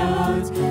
shout.